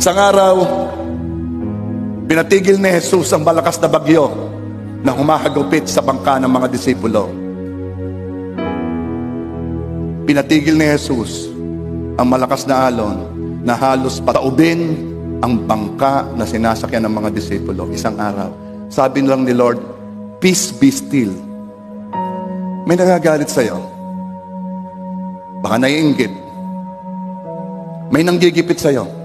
Isang araw, pinatigil ni Jesus ang malakas na bagyo na humahagupit sa bangka ng mga disipulo. Pinatigil ni Jesus ang malakas na alon na halos pataubin ang bangka na sinasakyan ng mga disipulo isang araw. Sabi lang ni Lord, Peace be still. May nagagalit sa'yo. Baka naiinggit. May nanggigipit sa'yo.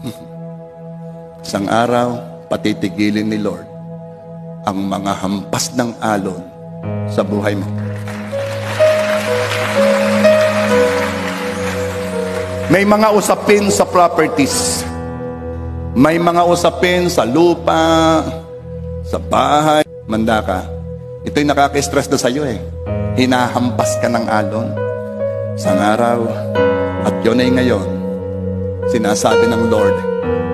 Isang araw, patitigilin ni Lord ang mga hampas ng alon sa buhay mo. May mga usapin sa properties. May mga usapin sa lupa, sa bahay. Manda ka. Ito'y nakaka-stress na sa'yo eh. Hinahampas ka ng alon. Sa araw, at yun ay ngayon, sinasabi ng Lord,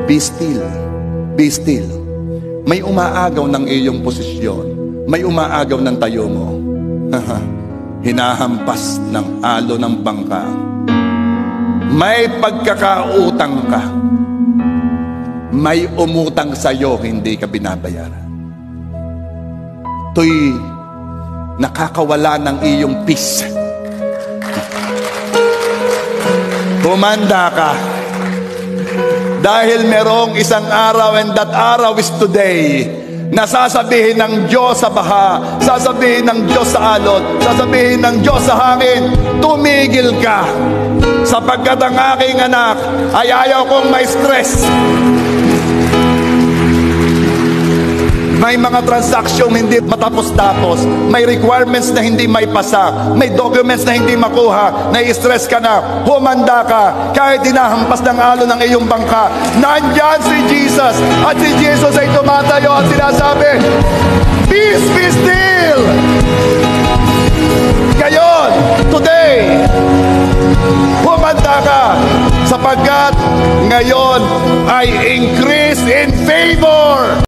Be still, be still. May umaagaw ng iyong posisyon. May umaagaw ng tayo mo. Hinahampas ng alon ng bangka may pagkakautang ka. May umutang sa'yo, hindi ka binabayaran. Ito'y nakakawala ng iyong peace. Humanda ka. Dahil merong isang araw and that araw is today na sasabihin ng Diyos sa baha, sasabihin ng Diyos sa alot, sasabihin ng Diyos sa hangin, tumigil ka sapagkat ang aking anak ay ayaw kong may stress. May mga transaksyon hindi matapos-tapos. May requirements na hindi may pasa. May documents na hindi makuha. Na-stress ka na. Humanda ka. Kahit dinahampas ng alo ng iyong bangka. Nandyan si Jesus. At si Jesus ay tumatayo at sinasabi, Peace be still! Ngayon, today, humanda ka sapagkat ngayon ay increase in favor.